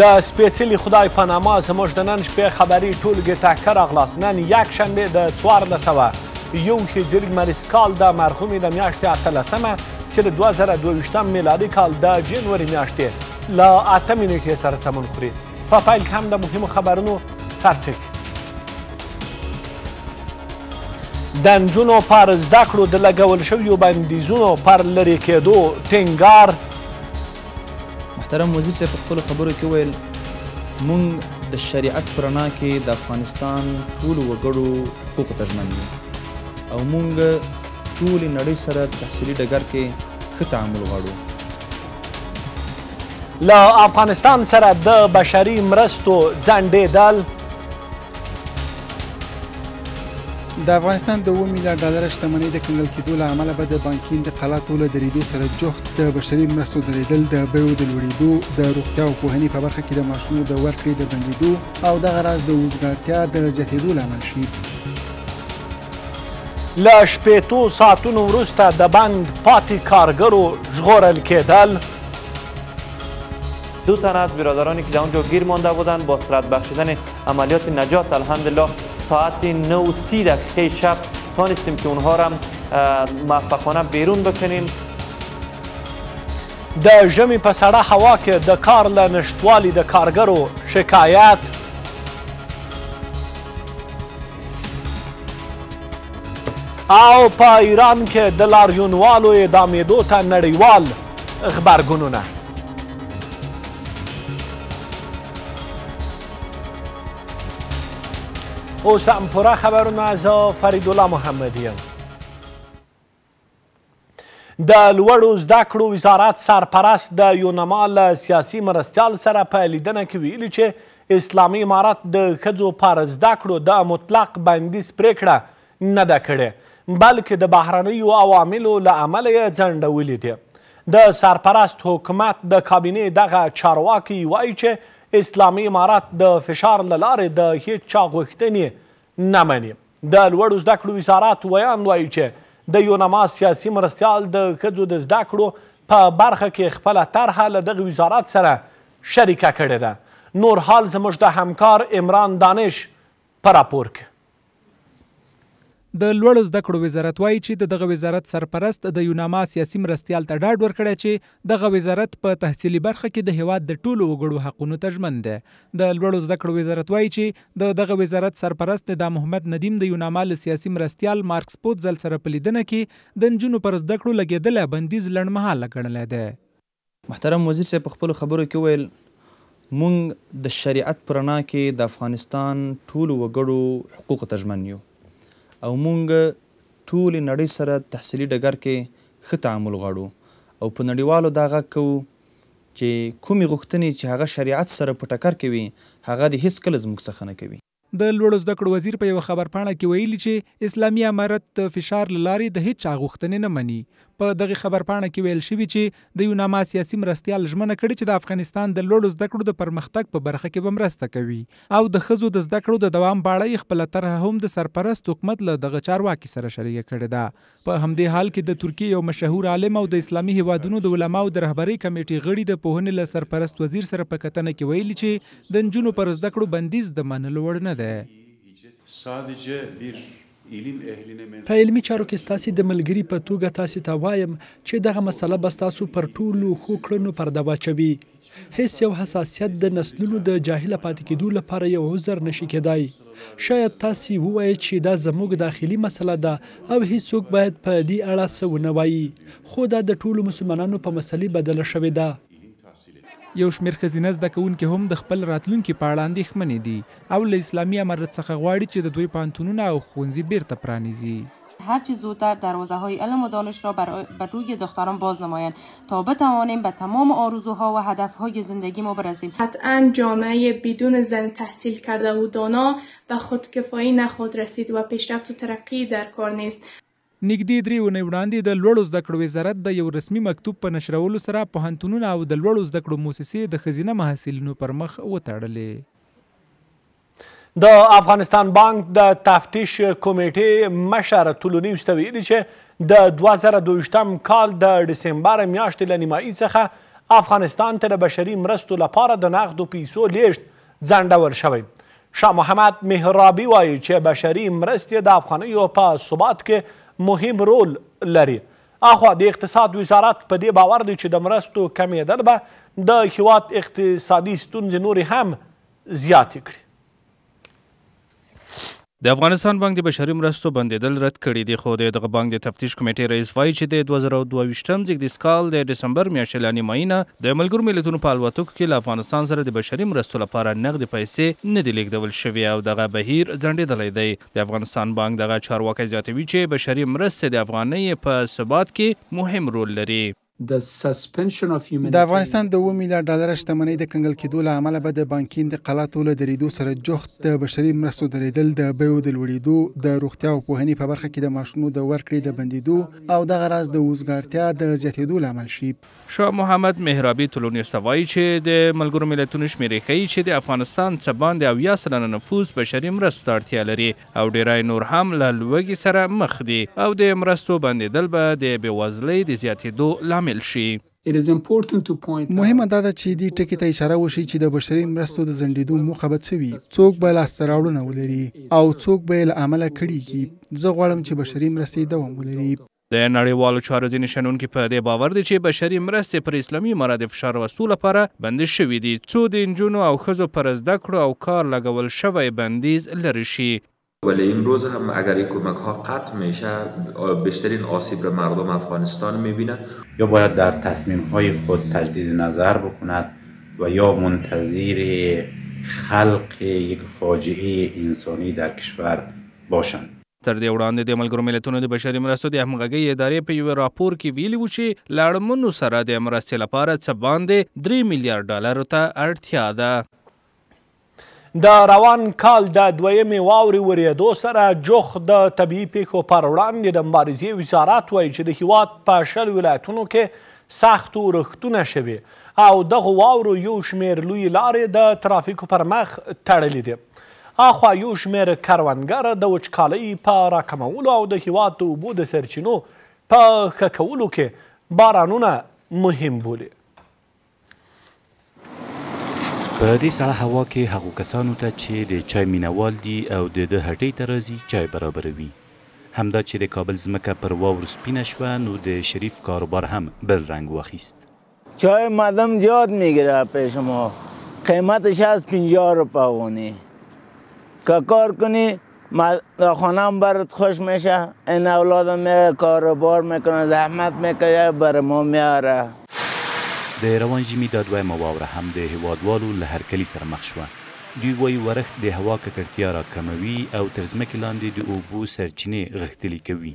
د سپېڅلي خدای په نامه زموږ د نن شپې خبري ټولګې ته ښه راغلاست نن یکشنبه د څوارلس سوه یو هجري لمریز کال د مرغومې د میاشتې اتلسمه چې د دوه زره دوه ویشتم میلادي کال د جنوري میاشتې له اتمې نېټې سره سمون خوري په پیل کې هم د مهمو خبرونو سرټیک د نجونو پر زده کړو د لګول شویو بندیزونو پر لرې کېدو ټینګار محترم وزیر صاحب په خپلو خبرو کې وویل، موږ د شریعت په رڼا کې د افغانستان ټولو وګړو حقوقو ته ژمن یو او موږ ټولې نړۍ سره د تحصیلي ډګر کې ښه تعامل غواړو. له افغانستان سره د بشري مرستو ځنډېدل. د افغانستان د 2 میلیارډ ډالر شتمنۍ د کنګل کېدو له امله به د بانکي انتقالاتو له درېدو سره جوخت د بشري مرستو درېدل د بیو د لوړېدو د روغتیا او پوهنې په برخه کې د معاشونو د ورکړې د بندېدو او دغه راز د وزګارتیا د زیاتېدو لامل شي له شپېتو ساعتونو وروسته د بند پاتې کارګرو ژغورل کېدل دو تن از برادرانی که در اونجا گیر مانده بودند با صورت بخشیدن عملیات نجات الحمدلله ساعت 9 و 30 دقیقه شب توانستیم که اونها را موفقانه بیرون بکنیم د ژمي په سړه هوا کې د کار له نشتوالي د کارګرو شکایت او په ایران کې د لاریونوالو اعدامېدو ته نړیوال غبرګونونه اوس هم پوره خبرونه از فریدالله محمدی یم د لوړو زده کړو وزارت سرپرست د یونما له سیاسي مرستیال سره په لیدنه کې ویلي چې اسلامي امارت د ښځو پر زده کړو د مطلق بندیز پریکړه نه ده کړې، بلکې د بهرنیو عواملو له امله یې ځنډولې دي. د سرپرست حکومت د کابینې دغه چارواکی وايي چې اسلامي امارت د فشار له لارې د هېچا غوښتنې نه مني. د لوړو زده کړو وزارت ویاند وايي چې د یونما سیاسي مرستیال د ښځو د زده کړو په برخه کې خپله طرحه له دغه وزارت سره شریکه کړې ده. نور حال زموږ د همکار عمران دانش په راپور کې. د لوړو زده کړو وزارت وایي چې د دغه وزارت سرپرست د یوناما سیاسي مرستیال ته ډاډ ورکړی چې دغه وزارت په تحصیلي برخه کې د هېواد د ټولو وګړو حقونو ته ژمن دی. د لوړو زده کړو وزارت وایي چې د دغه وزارت سرپرست ندامحمد ندیم د یوناما له سیاسي مرستیال مارکس پوتزل سره په لیدنه کې د نجونو پر زده کړو لګېدلی بندیز لنډمهاله ګڼلی دی. محترم وزیر صاحب په خپلو خبرو کې وویل، موږ د شریعت په رڼا کې د افغانستان ټولو وګړو حقوقو ته ژمن یو او موږ ټولې نړۍ سره تحصیلي ډګر کې ښه تعامل غواړو او په نړیوالو دا غږ کوو چې کومې غوښتنې چې هغه شریعت سره په ټکر کې وي هغه دې هېڅکله زموږ څخه نه کوي. د لوړو زده کړو وزیر په یوه خبرپاڼه کې ویلي چې اسلامي امارت د فشار له لارې د هېچا غوښتنې نه مني. په دغې خبرپاڼه کې ویل شوي چې د یوناما سیاسي مرستیال ژمنه کړې چې د افغانستان د لوړو زده کړو د پرمختګ په برخه کې به مرسته کوي او د ښځو د زده کړو د دوام په اړه یې خپله طرحه هم د سرپرست حکومت له دغه چارواکي سره شریکه کړې ده. په همدې حال کې د ترکیې یو مشهور عالم او د اسلامي هیوادونو د علماو د رهبرۍ کمیټې غړي د پوهنې له سرپرست وزیر سره په کتنه کې ویلي چې د نجونو پر زده کړو بندیز د منلو وړ نه دی. په علمي چارو کې ستاسې د ملګري په توګه تاسې ته وایم چې دغه مسله به ستاسو پر ټولو ښو کړنو پرده واچوي. هیڅ یو حساسیت د نسلونو د جاهله پاتې کیدو لپاره یو عذر نشي کیدای. شاید تاسي ووایئ چې دا زموږ داخلي مسله ده او هیڅوک باید په دي اړه څه ونه وایي. خو دا د ټولو مسلمانانو په مسلې بدله شوې ده. یو شمیر ښځینه زده کوونکې هم د خپل راتلونکي په اړه اندیښمنې دي او له اسلامي امارت څخه غواړي چې د دوی پوهنتونونه او ښوونځي بیرته پرانیزي. هر چه زودتر دروازه های علم و دانش را بر روی دختران باز نمایند تا بتوانیم به تمام آرزوها و هدف های زندگی ما برسیم. قطعا جامعه بدون زن تحصیل کرده و دانا به خودکفایی نخواهد رسید و پیشرفت و ترقی در کار نیست. نږدې درې اونۍ وړاندې د لوړو زده کړو وزارت د یو رسمي مکتوب په نشرولو سره پوهنتونونه او د لوړو زده کړو موسسې د ښځینه محصلینو پر مخ وتړلې. د افغانستان بانک د تفتیش کمیټې مشر طلونیوز ته ویلي چې د 2022 کال د ډسمبر میاشتې له نیمایي څخه افغانستان ته د بشري مرستو لپاره د نغدو پیسو لیږد ځنډول شوی شاه محمد محرابي وایي چې بشري مرستې د افغانیو په ثبات کې مهم رول لري اخوا د اقتصاد وزارت په دې باور دی چې د مرستو کمیدل به د هیواد اقتصادي ستونزې نورې هم زیاتې کړې. د افغانستان بانک د بشري مرستو بندېدل رد کړي دي، خو د دغه بانک د تفتیش کمېټې رئیس وايي چې د دوه زره او دوه ویشت زېږدیز کال د ډسمبر میاشتې له نیمايي نه د ملګرو ملتونو په الوتکو کې له افغانستان سره د بشري مرستو لپاره نغدې پیسې نه دي لېږدول شوې او دغه بهیر ځنډېدلی دی. د افغانستان بانک دغه چارواکی زیاتوي چې بشري مرستې د افغانۍ په ثبات کې مهم رول لري. د افغانستان د 2 میلیارډ ډالر شتمنۍ د کنګل کېدو له امله به د بانکي انتقالاتو له درېدو سره جوخت د بشري مرستو درېدل د بیو د لوړېدو د روغتیا او پوهنې په برخه کې د ماشونو د ورکړې د بندیدو او دغه راز د وزګارتیا د زیاتېدو لامل شي شاه محمد محرابي تولونیوس ته وایي چې د ملګرو ملتونو شمیرې ښیي چې د افغانستان څه باندې اویا سلنه نفوس بشري مرستو ته اړتیا لري او ډیری نور هم له لوږي سره مخ دي او د مرستو بندیدل به د بې وزلۍ د زیاتیدو لامل شي. مهمه دا ده چې دې ټکي ته اشاره وشي چې د بشري مرستو د ځنډیدو موخه به څه وي، څوک به لاسته راوړنه ولري او څوک به یې له امله کړیږي. زه غواړم چې بشري مرستې دوام ولري. د نړیوالو چارو ځینې شنونکي په دې باور دي چې بشري مرستې پر اسلامي امارت د فشار راوستو لپاره بندې شوې دي، څو د نجونو او ښځو پر زده کړو او کار لګول شوی بندیز لرې شي. ولی امروز هم اگر ای کمک ها قطع میشه بیشترین آسیب را مردم افغانستان میبینه. یا باید در تصمیم های خود تجدید نظر بکند و یا منتظیر خلق یک فاجعه انسانی در کشور باشند. تر دې وړاندې د ملګرو ملتونو د بشري مرستو د همغږۍ ادارې په یوه راپور کې ویلي وو چې له اړمنو سره د مرستې لپاره څه باندې درې میلیارد ډالرو ته اړتیا ده. د روان کال د دویمې واورې ورېدو سره جوخت د طبیعي پیښو پر وړاندې د مبارزې وزارت وایي چې د هیواد په شل ولایتونو کې سخت اورښتونه شوي او دغو واورو یو شمېر لویې لارې د ترافیکو پر مخ تړلې دي. اخوا يو شمېر کروندګر د وچکالۍ په راکمولو او د هېواد د اوبو د سرچینو په ښه کولو کې بارانونه مهم بولي. په دې سړه هوا کې هغو کسانو ته چې د چای مینوال دي او د ده هټۍ ته راځي چای برابروي. همدا چې د کابل ځمکه پر واورو سپینه شوه نو د شریف کاروبار هم بل رنګ واخیست. چای مدام زیاد میگیره پیش ما قیمتش از 50 روپه ونی که کار کنی خانم برات خوش میشه این اولادم میره کاروبار میکنه زحمت میکشه بر ما میاره د روان ژمي دا دویمه واوره هم د هېوادوالو له هرکلي سره مخ شوه. دوی وايي، ورښت د هوا ککړتیا راکموي او تر ځمکې لاندې د اوبو سرچینې غښتلي کوي.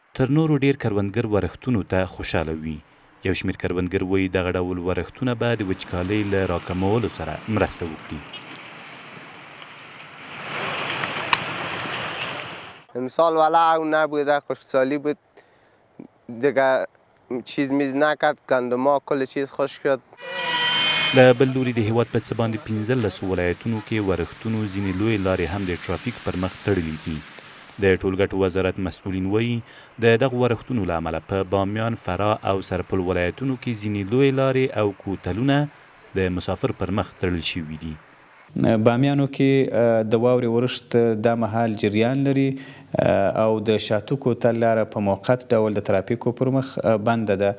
تر نورو ډېر کروندګر ورښتونو ته خوشاله وي. یو شمېر کروندګر وایي، دغه ډول ورښتونه به د وچکالۍ له راکمولو سره مرسته وکړي. امسال ولا او نه بوده خوشسالی بود دګه چیز میز نکرد ګندما کل چیز خشک شد. له بل لوري د هېواد په څه باندې پنځلسو ولایتونو کې ورښتونو ځینې لویې لارې هم د ټرافیک پر مخ تړلي دي. د ټولګټو وزارت مسؤلین وایي، د دغو ورښتونو له امله په بامیان، فراه او سرپل ولایتونو کې ځینې لویې لارې او کوتلونه د مسافر پر مخ تړل شوي دي. بامیانو کې د واورې ورښت دا مهال جریان لري او د شاتو کوتل لاره په موقت ډول د ترافیکو پر مخ بنده ده.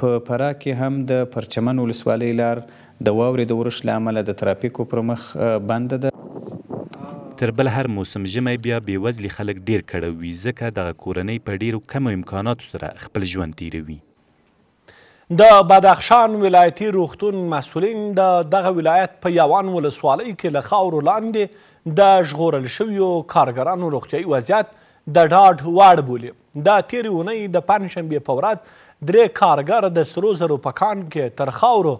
په فراه کې هم د پرچمن ولسوالۍ لار د واورې د ورښت له امله د ترافیکو پر مخ بنده ده. تر بل هر موسم ژمی بیا بې وزلي خلک ډېر کړاووي، ځکه دغه کورنۍ په ډېرو کمو امکاناتو سره خپل ژوند تېروي. د بدخشان ولایتي روغتون مسؤلین د دغه ولایت په یوان ولسوالۍ کې له خاورو لاندې د ژغورل شویو کارګرانو روغتیايي وضعیت د ډاډ وړ بولي. د تېرې اونۍ د پنجشنبې په ورځ درې کارګر د سرو زرو په کان کې تر خاورو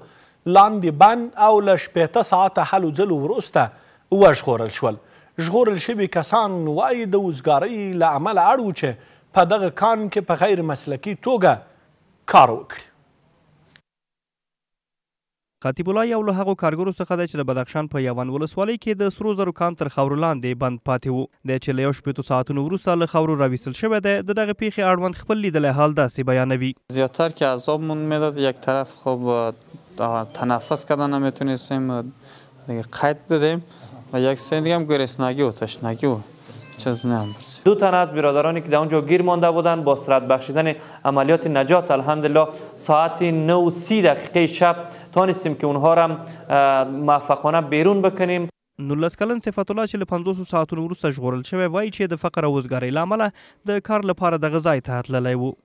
لاندې بند او له شپېته ساعته هلو ځلو وروسته وژغورل شول. ژغورل شوي کسان وایي د وزګارۍ له امله اړ وو چې په دغه کان کې په غیر مسلکي توګه کار وکړي. قطیب الله یو له هغو کارګرو څخه دی چې د بدخشان په یوان ولسوالۍ کې د سرو زرو کان تر خاورو لاندې بند پاتې و. دی چې له یو شپېتو ساعتونو وروسته له خاورو راویستل شوی دی، د دغې پېښې اړوند خپل لیدلی حال داسې بیانوي. زیاتر که عذاب مون میداد یک طرف خوب تنفس کردن نمیتونستیم دیگه قید بدیم و یک سری دیگه هم گرسنگی و تشنگی و چیز نیم برسیم. دو تن از برادرانی که در آنجا گیر مانده بودند با سرعت بخشیدن عملیات نجات الحمدلله ساعت نه و سی دقیقه شب توانستیم که اونها را موفقانه بیرون بکنیم. نولس کلن صفت الله چې له پنځوسو ساعتونو وروسته ژغورل شوی وايي چې د فقر او وزګارۍ له امله د کار لپاره دغه ځای ته تللی و.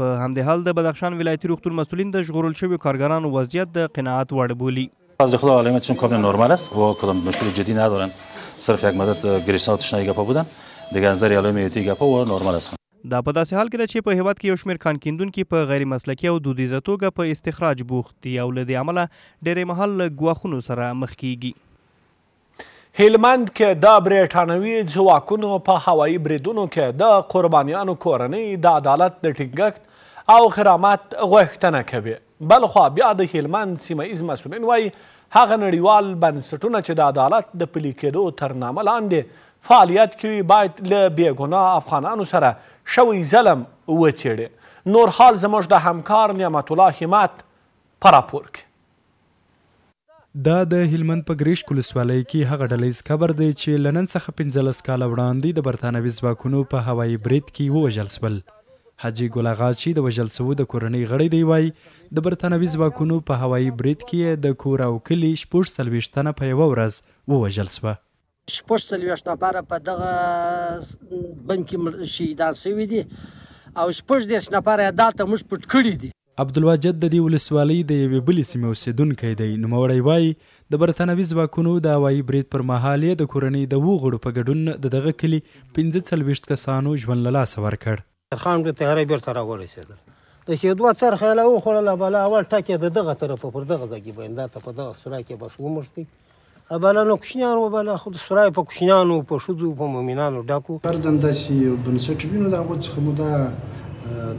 په همدې حال د بدخشان ولایتي روغتون مسؤلین د ژغورل شویو کارګرانو وضعیت د قناعت وړ بولي. از خدا عالمه چون کاملا نرمال است و کدام مشکل جدی ندارن صرف یک مدت گریسا و تشنایی گپا بودن دیگه از نظر علائم ایتی گپا و نرمال است دا په داسې حال کې ده چې په هېواد کې یو شمېر کان کیندونکي په غیر مسلکي او دودیزه توګه په استخراج بوخت دي او له دې امله ډېری مهال له ګواښونو سره مخ کېږي. هلمند کې د برېټانوي ځواکونو په هوایي بریدونو کې د قربانیانو کورنۍ د عدالت د ټینګښت او غرامت غوښتنه کوي بلخوا بیا د هلمند سیمه ایز مسؤلین وایي هغه نړیوال بنسټونه چې د عدالت د پلي کېدو تر نامه لاندې فعالیت کوي باید له بېګناه افغانانو سره شوی ظلم وڅېړي نور حال زموږ د همکار نعمت الله همت په راپور کې دا د هلمند په ګرېشک ولسوالۍ کې هغه ډله ییز قبر دی چې له نن څخه پنځلس کاله وړاندې د برتانوي ځواکونو په هوایي برید کې ووژل شول. حاجي ګل اغا چې د وژل شوو د کورنۍ غړی دی وايي، د برتانوي ځواکونو په هوایي برید کې یې د کور او کلي شپږ څلوېښت تنه په یوه ورځ ووژل شوه. شپږ څلوېښت نفره په دغه بند کې شهیدان شوي دي او شپږ دېرش نفره یې دلته موږ پټ کړي دي. عبدالواجد د دې ولسوالۍ د یوې بلې سیمې اوسېدونکی دی. نوموړی وايي، د برتانوي ځواکونو د هوایي برید پر مهال یې د کورنۍ د اوو غړو په ګډون د دغه کلي پنځه څلوېښت کسانو ژوند له لاسه ورکړ. ترخان د طیاره بیرته راورسېدل د سیدوا څرخه له وخوړله بله اول ټک یې د دغه طرفه پر دغه ځای کې بیندا ته په دغه سرای کې بس ومښتي بله نو کوچنیان و بله خو د سرای په کوچنیانو په ښځو په مؤمنانو ډک و فرضاً داسې یو بنسټ وي نو د هغو څخه مو دا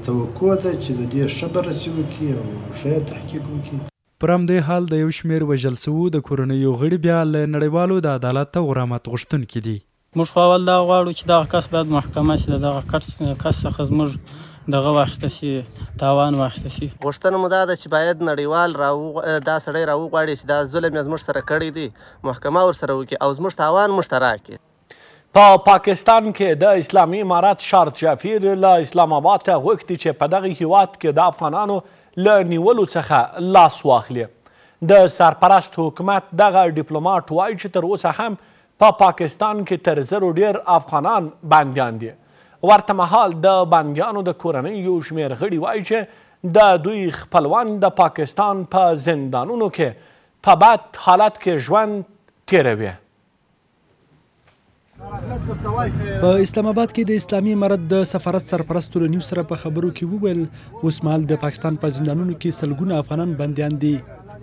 توقع ده چې د دې ښه بررسي وکړي او ښه یې تحقیق وکړي. پر همدې حال د یو شمېر وژل شوو د کورنیو غړي بیا له نړیوالو د عدالت او غرامت غوښتونکي دي. موږ خو اول دا غواړو چې دغه کس باید محکمه شي، له دغه کټس کس څخه زموږ دغه واخیسته شي، تاوان واخیسته شي. غوښتنه مو دا ده چې باید نړیوال را و دا سړی را وغواړي چې دا ظلم یې زموږ سره کړی دی، محکمه ورسره وکړي او زموږ تاوان موږ ته راکړي. په پاکستان کې د اسلامي امارت شارت جفیر له اسلام اباد ته غوښتي چې په دغه هیواد کې د افغانانو له نیولو څخه لاس واخلي. د سرپرست حکومت دغه ډیپلوماټ وايي چې تر اوسه هم په پاکستان کې تر زرو ډېر افغانان بندیان دي. ورته مهال د بندیانو د کورنۍ یو شمېر غړي وايي چې د دوی خپلوان د پاکستان په زندانونو کې په بد حالت کې ژوند تېروي. په اسلام اباد کې د اسلامي امارت د سفارت سرپرست له نیوز سره په خبرو کې وویل، اوسمهال د پاکستان په زندانونو کې سلګونه افغانان بندیان دي.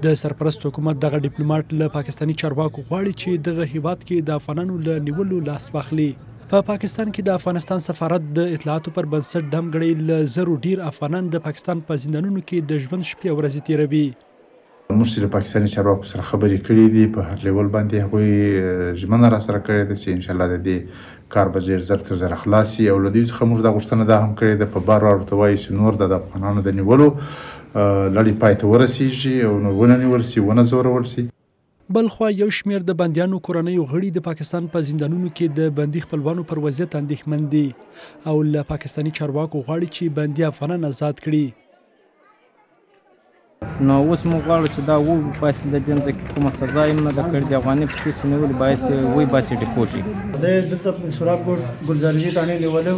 د سرپرست حکومت دغه ډیپلوماټ له پاکستاني چارواکو غواړي چې دغه هیواد کې د افغانانو له نیولو لاس واخلي په پا پاکستان کې د افغانستان سفارت د اطلاعاتو پر بنسټ دمګړی له زرو ډیر افغانان د پاکستان په زندانونو کې د ژوند شپې ورځې تیروي موږ چې له پاکستاني چارواکو سره خبرې کړې دي په هر لیول باندې هغوی ژمنه را سره کړې ده چې انشاءالله د دې کار به ژېر زر تر زره خلاص شي او له دوی څخه موږ دا غوښتنه دا هم کړې ده په بار بار ورته وايو چې نور دا د افغانانو د نيولو لړۍ پای ته ورسېږي او نور ونه نيول شي، ونه ځورول شي. بل خوا يو شمېر د بنديانو کورنيو غړي د پاکستان په زندانونو کې د بندي خپلوانو پر وضعيت اندېښمن دي او له پاکستاني چارواکو غواړي چې بندي افغانان ازاد کړي. نو اوس موږ غواړو چې دا وو پاسې د دې ځکه کومه سزا یې نه ده کړې د افغاني په کیسې نیولې باید چې وی باسي ډیپورټ یې د دلته په سوراب ګوډ ګلزارجي تانې نیولو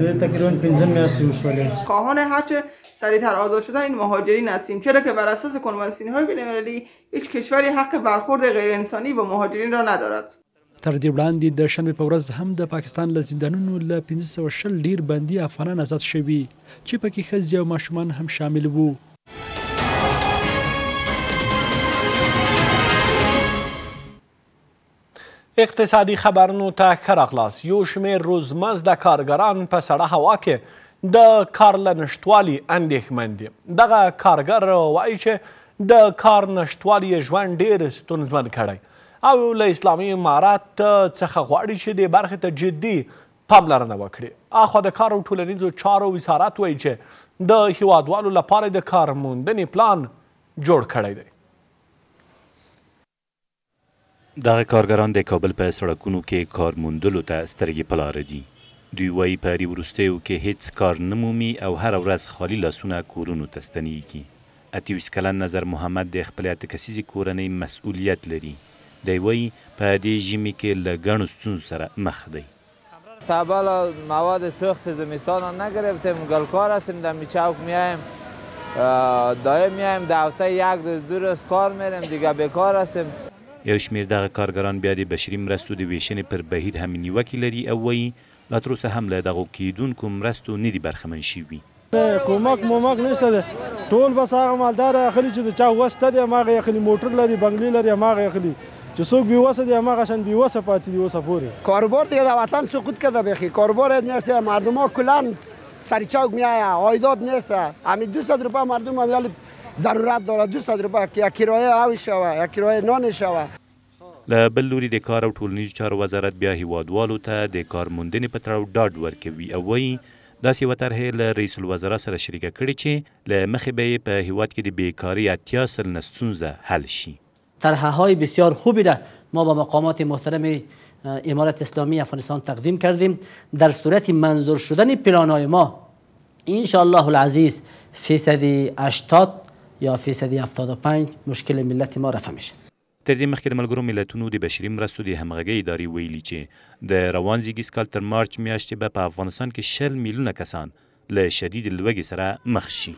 د تقریبا 15 میاشتې وشولې خواهان هرچه سریعتر آزاد شدن این مهاجرین هستیم چرا که بر اساس کنوانسیون های بین المللی هیچ کشوری حق برخورد غیر انسانی با مهاجرین را ندارد تر دې وړاندې د شنبې په ورځ هم د پاکستان له زندانونو له پنځه سوه شل ډېر بندي افغانان ازاد شوي چې پکې ښځې او ماشومان هم شامل وو. اقتصادي خبرونو ته ښه راغلاست. یو شمېر روزمزده کارګران په سړه هوا کې د کار له نشتوالي اندېښمن دي. دغه کارګر وایي چې د کار نشتوالي یې ژوند ډېر ستونزمن کړی. او له اسلامي امارت څخه غواړي چې دې برخې ته جدي پاملرنه وکړي. اخوا د کار او ټولنیزو چارو وزارت وایي چې د هیوادوالو لپاره د کار موندنې پلان جوړ کړی دی. دغه کارګران د کابل په سړکونو کې کار موندلو ته سترګې په لاره دي. دوی وایي په دې وروستیو کې هیڅ کار نه مومي او هره ورځ خالي لاسونه کورونو ته ستنیږي. اتیوس کلن نظر محمد د خپلې اته کسیزې کورنۍ مسؤلیت لري. دی وايي، په دې ژمي کې له ګڼو ستونزو سره مخ دی. تابلو مواد سوخت زمستان را نگرفتیم، گل کار هستیم، دم چوک میاییم، دایم میاییم، د هفته یک روز دو روز کار میریم، دیگه بې کار هستیم. یو شمېر دغه کارګران بیا د بشري مرستو د وېشنې پر بهیر هم نیوکې لري او وايي، لا تر اوسه هم له دغو کېدونکو مرستو نه دي برخمن شوي. کومک مومک نشته دی ټول بس هغه مالدار اخلي چې د چا وس شته دی هماغه یې اخلي موټر لري بنګلې لري هماغه یې اخلي چې څوک بې وسه دی هماغه شان بې وسه پاتې دي اوسه پورې. کاروبار دیگه در وطن سقوط کرده بیخی کاروبار هیچ نیست مردم ها کلا سر چوک می آید عایدات نیست همین دو صد روپیه مردم هم یلی ضرورت داره دو صد روپیه که یک کرایه اوی شوه یک کرایه نانی شوه. له بل لوري د کار او ټولنیزو چارو وزارت بیا هیوادوالو ته د کار موندنې په تړاو ډاډ ورکوي او وایي، داسې یوه طرحه یې له رئیس الوزرا سره شریکه کړې چې له مخې به یې په هیواد کې د بې کارۍ اتیا سلنه ستونزه حل شي. طرحه های بسیار خوبی را ما به مقامات محترم امارت اسلامی افغانستان تقدیم کردیم در صورت منظور شدن پلان های ما ان شاء الله العزیز فیصدی هشتاد یا فیصدی هفتاد و پنج مشکل ملت ما رفع میشه. تر دې مخکې د ملګرو ملتونو د بشري مرستو د همغږۍ ادارې ویلي چې د روان زېږیز کال تر مارچ میاشتې به په افغانستان کې شل میلیونه کسان له شدیدې لوږې سره مخ شي.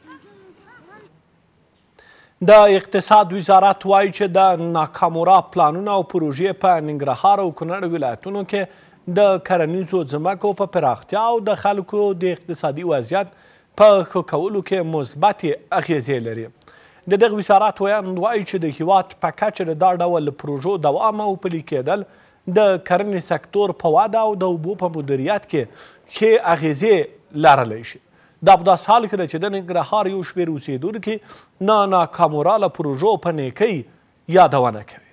د اقتصاد وزارت وایي چې د ناکامورا پلانونه او پروژې په ننګرهار او کونړ ولایتونو کې د کرنیزو ځمکو په پراختیا او د خلکو د اقتصادي وضعیت په ښه کولو کې مثبتې اغېزې لري. د دغه وزارت ویاند وايي چې د هېواد په کچه د دا ډول پروژو دوام او پلي کېدل د کرنې سکتور په وده او د اوبو په مدیریت کې ښې اغېزې لرلی شي. دا په داسې حال کې ده چې د ننګرهار یو شمېر اوسېدونکي د ناکامورا له پروژو په نېکۍ یادونه کوي.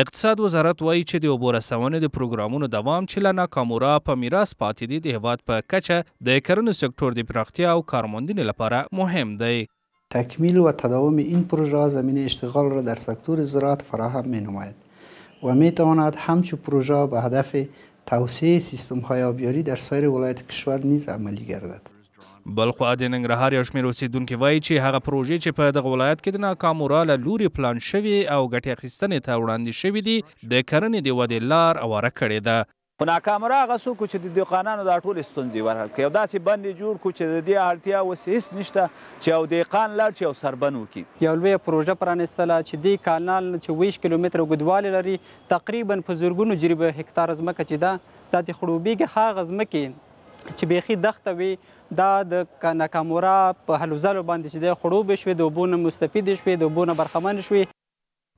اقتصاد وزارت وايي چې د اوبو رسونې د پروګرامونو دوام چې له ناکامورا په میراث پاتې دي، د هېواد په کچه د کرنې سکټور د پراختیا او کارموندنې لپاره مهم دی. تکمیل و تداوم این پروژهها زمینه اشتغال را در سکتور زراعت فراهم مینماید و میتواند همچو پروژهها به هدف توسعه سیستمهای آبیاری در سایر ولایات کشور نیز عملی گردد. بلخوا د ننګرهار یو شمېر اوسېدونکي وايي چې هغه پروژې چې په دغه ولایت کې د ناکامورا له لوري پلان شوې او ګټې اخیستنې ته وړاندې شوې دي، د کرنې د ودې لار اواره کړې ده. خو ناکامورا هغه څوک و چې د دهقانانو دا ټولې ستونزې ورحل کړي او داسې بند یې جوړ کړو چې د دې اړتیا اوس هېڅ نشته چې یو دهقان لاړ شي او سربن وکړي. یوه لویه پروژه پرانېستله چې دې کانال چې ویشت کیلومتره اوږدوالی لري، تقریباً په زرګونو جریبه هکتاره ځمکه چې ده، دا د خړوبېږي هغه ځمکې، چې بیخي دښته وي دا د ناکامورا په هلو ځلو باندې چې دی خړوبې شوې، د اوبو نه مستفیدې شوې، د اوبو نه برخمنې شوې.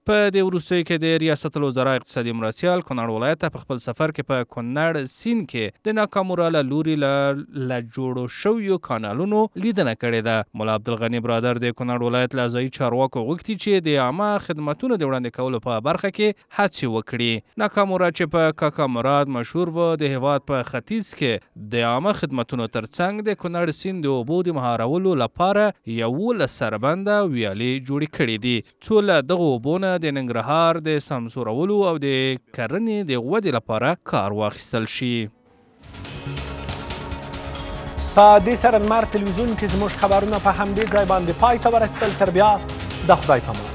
په دې وروستیو کې د ریاست الوزراء اقتصادي مرستیال کنړ ولایت ته په خپل سفر کې په کنړ سیند کې د ناکامورا له لوري له له جوړو شویو کانالونو لیدنه کړې ده. ملا عبدالغني برادر د کنړ ولایت له ځايي چارواکو غوښتي چې د عامه خدمتونو د وړاندې کولو په برخه کې هڅې وکړي. ناکامورا چې په کاکا مراد مشهور و، د هېواد په ختیځ کې د عامه خدمتونو تر څنګ د کونړ سیند د اوبو د مهارولو له پاره یوولس سربنده او ویالې جوړې کړې دي، څو له دغو اوبو نه د ننګرهار د سمسورولو او د کرنې د ودې له پاره کار واخیستل شي. په دې سره لمر تلویزیون کې زموږ خبرونه په همدې ځای باندې پای ته ورسېدل تر بیا د خدای په امان